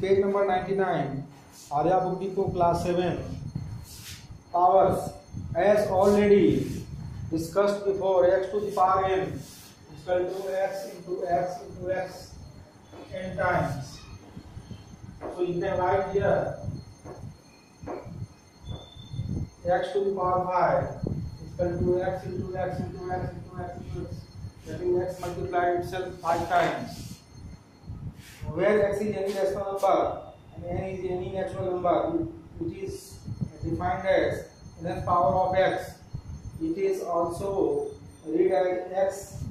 Page number 99. Arya Book Depot class 7. Powers. As already discussed before, x to the power n is equal to x into x into x n times. So you can write here x to the power 5 is equal to x into x into x into x into x. That is x multiplied itself 5 times. Where x is any rational number and n is any natural number, it is defined as n power of x. It is also read as x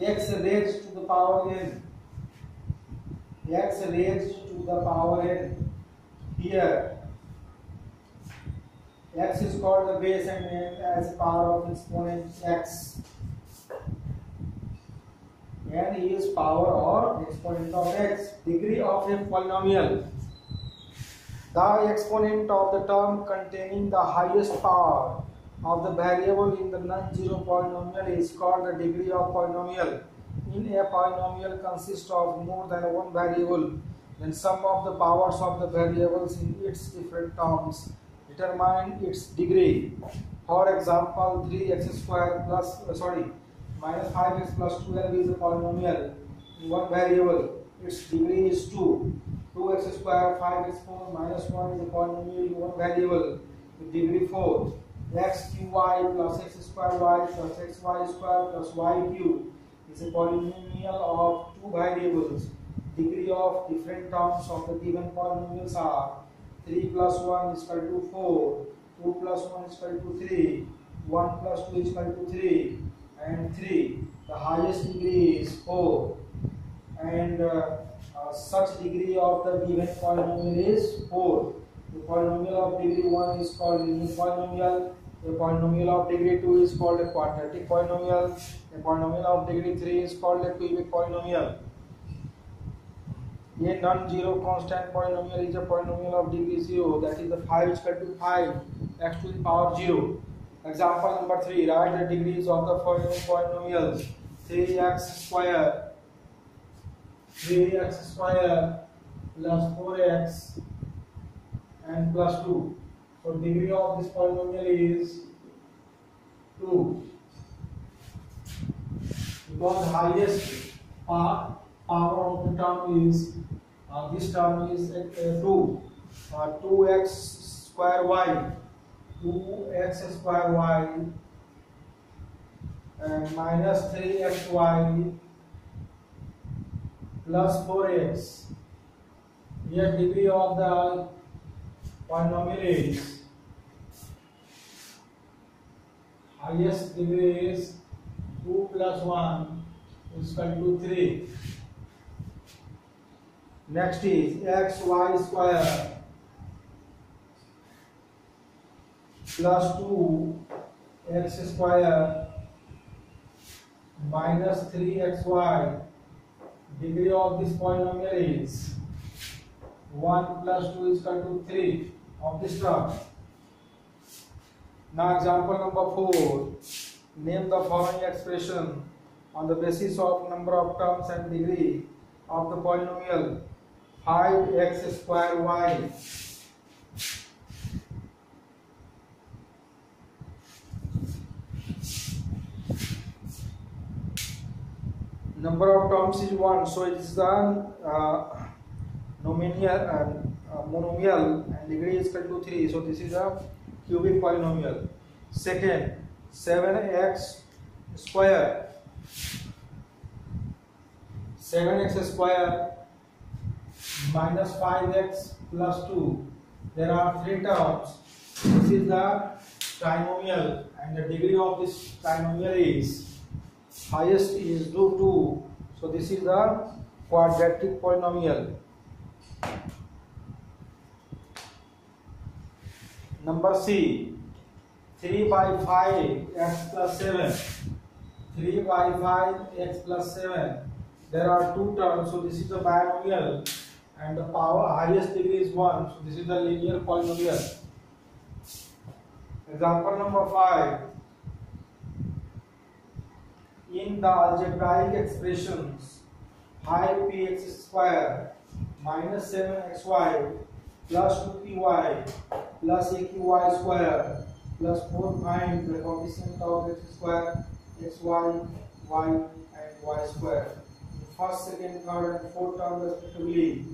x raised to the power n. x raised to the power n. Here x is called the base and n as power of exponent x n is power or exponent of x. Degree of a polynomial. The exponent of the term containing the highest power of the variable in the non-zero polynomial is called the degree of polynomial. In a polynomial consists of more than one variable then sum of the powers of the variables in its different terms determine its degree. For example 3x square plus uh, sorry minus 5x plus 12 is a polynomial in one variable. Its degree is 2. 2x square 5x4 minus 1 is a polynomial in one variable with degree 4. x qy plus x square y plus xy square plus y cube is a polynomial of two variables. Degree of different terms of the given polynomials are 3 plus 1 is equal to 4, 2 plus 1 is equal to 3, 1 plus 2 is equal to 3, and 3. The highest degree is 4 and uh, uh, such degree of the given polynomial is 4. The polynomial of degree 1 is called linear polynomial, the polynomial of degree 2 is called a quadratic polynomial, the polynomial of degree 3 is called a cubic polynomial. A non-zero constant polynomial is a polynomial of degree 0 that is the 5 is equal to 5 x to the power 0 Example number 3. Write the degrees of the following polynomials. 3x square 3x square plus 4x and plus 2. So degree of this polynomial is 2. Because highest power of the term is uh, this term is uh, 2. Uh, 2x square y 2x square y and minus 3xy plus 4x. Here degree of the polynomial is highest degree is 2 plus 1 is equal to 3. Next is xy square plus 2 x square minus 3xy degree of this polynomial is 1 plus 2 is equal to 3 of this term. Now example number 4 name the following expression on the basis of number of terms and degree of the polynomial. 5x square y number of terms is 1 so it is the uh, nomial and uh, monomial and degree is equal to 3 so this is a cubic polynomial. Second 7x square. 7x square minus 5x plus 2 there are three terms. This is the trinomial and the degree of this trinomial is highest is root 2 so this is the quadratic polynomial number c 3 by 5 x plus 7 3 by 5 x plus 7 there are two terms so this is the binomial and the power highest degree is 1 so this is the linear polynomial example number 5 in the algebraic expressions 5px square minus 7xy plus 2py plus aqy square plus 4 find the coefficient of x square, xy, y and y square. in First, second, third and fourth term respectively.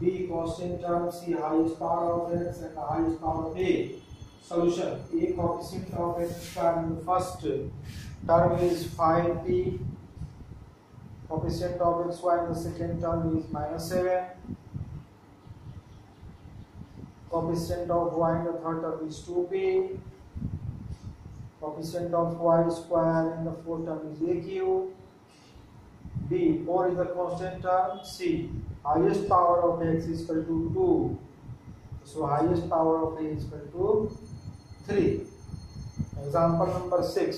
B constant term, C highest power of x and the highest power of a. Solution. A coefficient of x the first term is 5p. Coefficient of xy in the second term is minus 7 coefficient of y in the third term is 2p coefficient of y square in the fourth term is aq b 4 is the constant term. C highest power of x is equal to 2 so highest power of a is equal to three example number six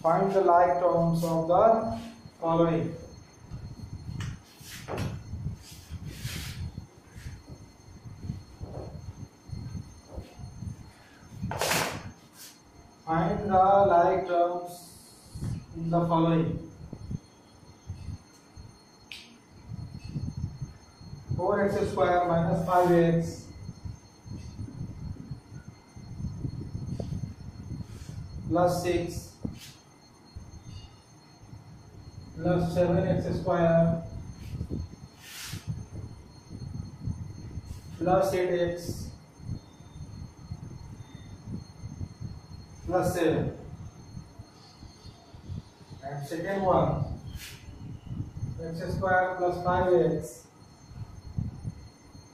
find the like terms of the following find the like terms in the following four X square minus five X plus 6 plus 7x square plus 8x plus 7 and second one x square plus 5x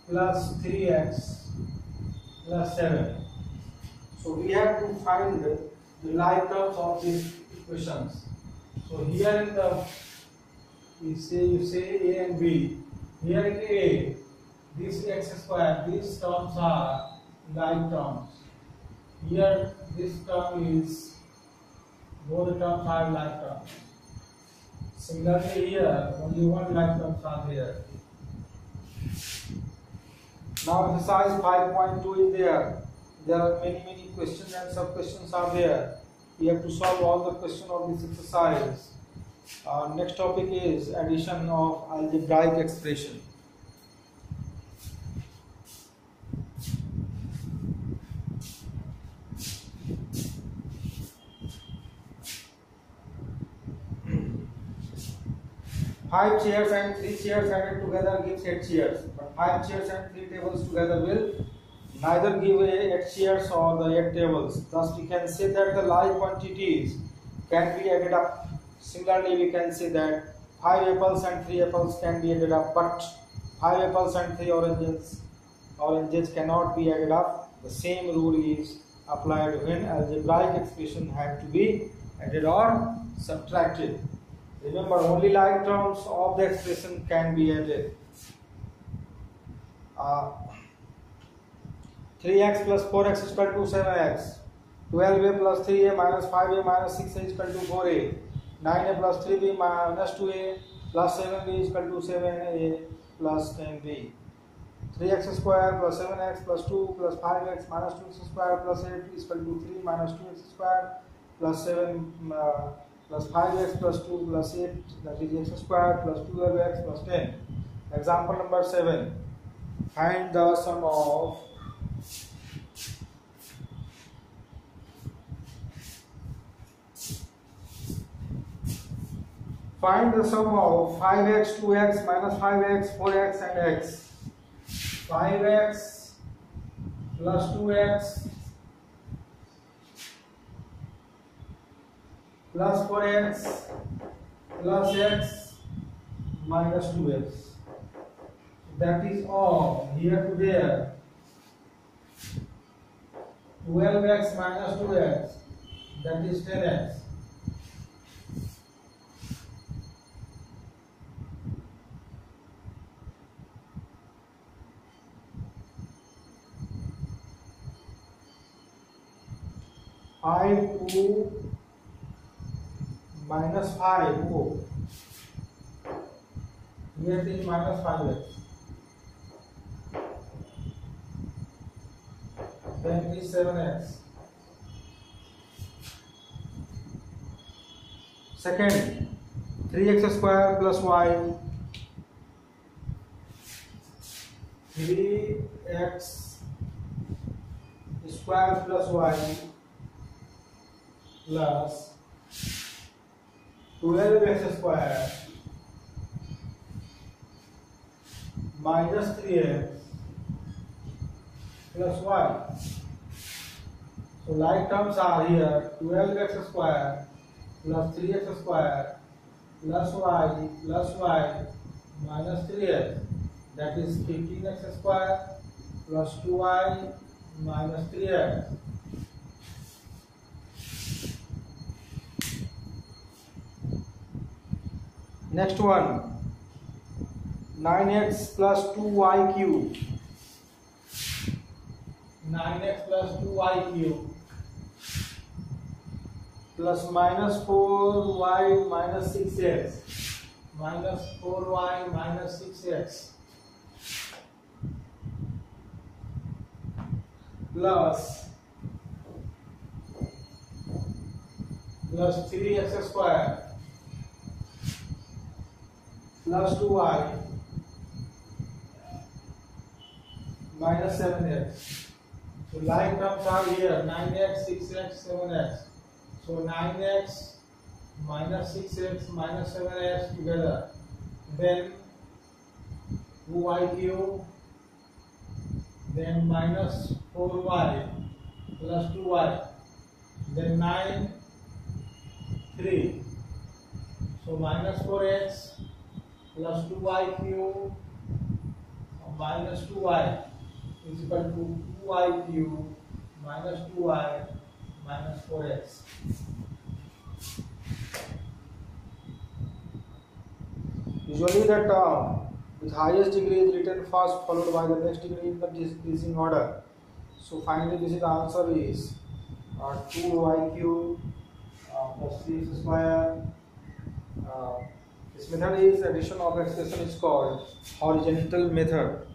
plus 3x plus 7 so we have to find like terms of these equations so here in the you say you say a and b here in a this x square these terms are like terms here this term is both the terms are like terms. Similarly here only one like terms are there. Now exercise 5.2 is there. There are many many questions and sub questions are there. We have to solve all the questions of this exercise. Our next topic is addition of algebraic expression. five chairs and three chairs added together gives eight chairs. But five chairs and three tables together will neither give eight chairs or the eight tables. Thus, we can say that the like quantities can be added up. Similarly, we can say that five apples and three apples can be added up, but five apples and three oranges oranges cannot be added up. The same rule is applied when algebraic expression have to be added or subtracted. Remember, only like terms of the expression can be added. Uh, three X plus four X equal to seven X twelve A plus three A minus five A minus six A equal to four A nine A plus three B minus two A plus seven B equal to seven A plus ten B three X square plus seven X plus two plus five X minus two X square plus eight equal to three minus two X square plus seven plus five X plus two plus eight that is X square plus twelve X plus ten example number seven find the sum of Find the sum of 5x, 2x, minus 5x, 4x and x. 5x plus 2x plus 4x plus x minus 2x. That is all here to there. 12x minus 2x that is 10x. Five two minus five oh yeah is minus five X then is 7x. Second, 3x square plus y. 3x square plus y plus 12x square minus 3x plus y. So like terms are here 12x square plus 3x square plus y plus y minus 3x that is 15x square plus 2y minus 3x. Next one nine X plus two Y cube nine X plus two Y cube plus minus four Y minus six X minus four Y minus six X plus plus three X square 3x square plus 2y minus 7x. So like terms are here 9x, 6x, 7x. So 9x minus 6x minus 7x together. Then 2y cube. Then minus 4y plus 2y. Then 9, 3. So minus 4x plus two I Q minus two I equal to two I Q minus two I minus four X usually the highest degree is written first followed by the next degree in decreasing order so finally this is answer is two I Q plus three square this method is addition of expression is called horizontal method.